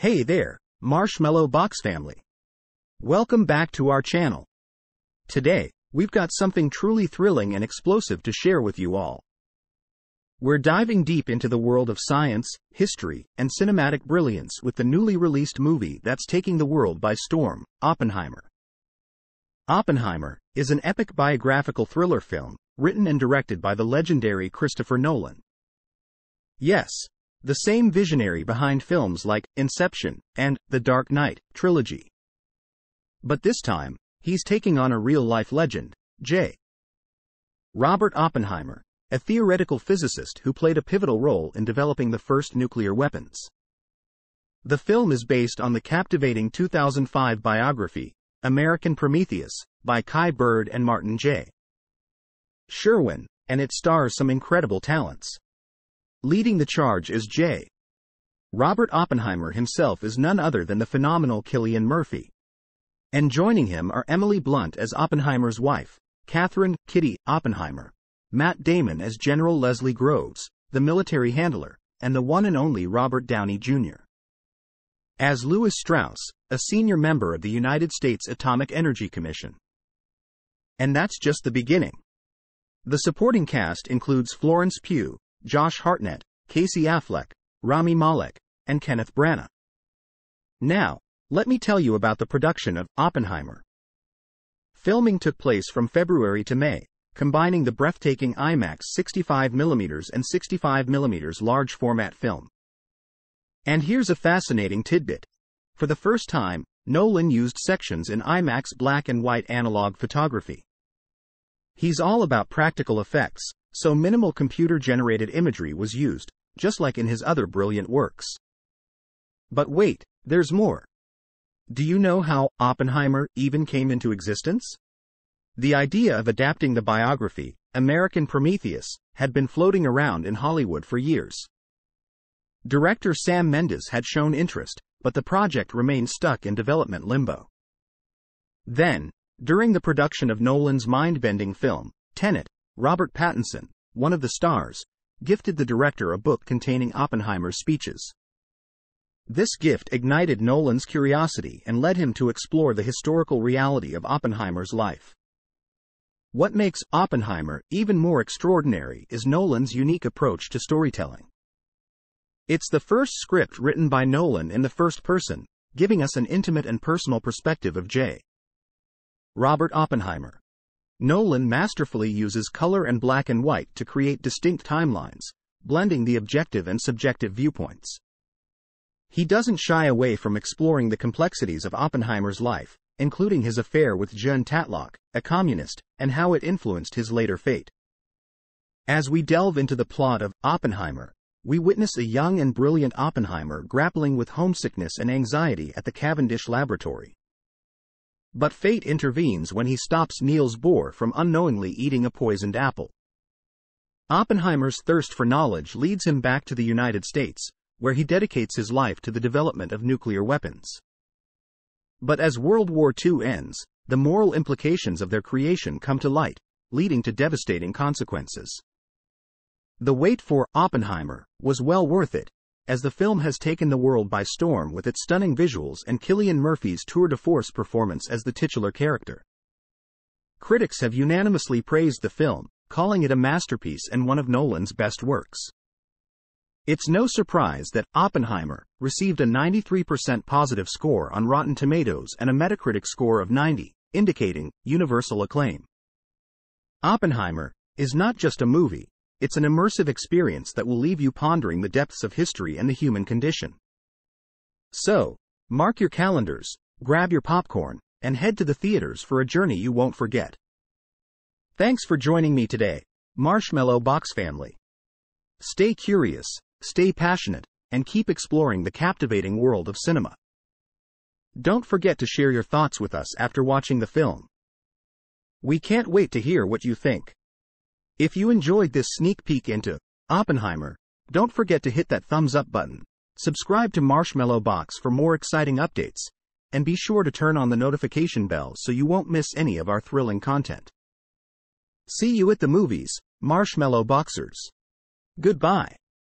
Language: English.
Hey there, Marshmallow Box family. Welcome back to our channel. Today, we've got something truly thrilling and explosive to share with you all. We're diving deep into the world of science, history, and cinematic brilliance with the newly released movie that's taking the world by storm, Oppenheimer. Oppenheimer is an epic biographical thriller film written and directed by the legendary Christopher Nolan. Yes, the same visionary behind films like Inception and The Dark Knight trilogy. But this time, he's taking on a real life legend, J. Robert Oppenheimer, a theoretical physicist who played a pivotal role in developing the first nuclear weapons. The film is based on the captivating 2005 biography, American Prometheus, by Kai Bird and Martin J. Sherwin, and it stars some incredible talents. Leading the charge is J. Robert Oppenheimer himself is none other than the phenomenal Cillian Murphy. And joining him are Emily Blunt as Oppenheimer's wife, Katherine Kitty Oppenheimer, Matt Damon as General Leslie Groves, the military handler, and the one and only Robert Downey Jr. As Lewis Strauss, a senior member of the United States Atomic Energy Commission. And that's just the beginning. The supporting cast includes Florence Pugh, Josh Hartnett, Casey Affleck, Rami Malek, and Kenneth Branagh. Now, let me tell you about the production of Oppenheimer. Filming took place from February to May, combining the breathtaking IMAX 65mm and 65mm large format film. And here's a fascinating tidbit. For the first time, Nolan used sections in IMAX black and white analog photography. He's all about practical effects, so minimal computer-generated imagery was used, just like in his other brilliant works. But wait, there's more. Do you know how Oppenheimer even came into existence? The idea of adapting the biography, American Prometheus, had been floating around in Hollywood for years. Director Sam Mendes had shown interest, but the project remained stuck in development limbo. Then, during the production of Nolan's mind-bending film, Tenet, Robert Pattinson, one of the stars, gifted the director a book containing Oppenheimer's speeches. This gift ignited Nolan's curiosity and led him to explore the historical reality of Oppenheimer's life. What makes Oppenheimer even more extraordinary is Nolan's unique approach to storytelling. It's the first script written by Nolan in the first person, giving us an intimate and personal perspective of J. Robert Oppenheimer. Nolan masterfully uses color and black and white to create distinct timelines, blending the objective and subjective viewpoints. He doesn't shy away from exploring the complexities of Oppenheimer's life, including his affair with June Tatlock, a communist, and how it influenced his later fate. As we delve into the plot of Oppenheimer, we witness a young and brilliant Oppenheimer grappling with homesickness and anxiety at the Cavendish Laboratory. But fate intervenes when he stops Niels Bohr from unknowingly eating a poisoned apple. Oppenheimer's thirst for knowledge leads him back to the United States, where he dedicates his life to the development of nuclear weapons. But as World War II ends, the moral implications of their creation come to light, leading to devastating consequences. The wait for Oppenheimer was well worth it, as the film has taken the world by storm with its stunning visuals and Cillian Murphy's tour de force performance as the titular character. Critics have unanimously praised the film, calling it a masterpiece and one of Nolan's best works. It's no surprise that Oppenheimer received a 93% positive score on Rotten Tomatoes and a Metacritic score of 90, indicating universal acclaim. Oppenheimer is not just a movie, it's an immersive experience that will leave you pondering the depths of history and the human condition. So, mark your calendars, grab your popcorn, and head to the theaters for a journey you won't forget. Thanks for joining me today, Marshmallow Box family. Stay curious, stay passionate, and keep exploring the captivating world of cinema. Don't forget to share your thoughts with us after watching the film. We can't wait to hear what you think. If you enjoyed this sneak peek into Oppenheimer, don't forget to hit that thumbs up button, subscribe to Marshmallow Box for more exciting updates, and be sure to turn on the notification bell so you won't miss any of our thrilling content. See you at the movies, Marshmallow Boxers. Goodbye.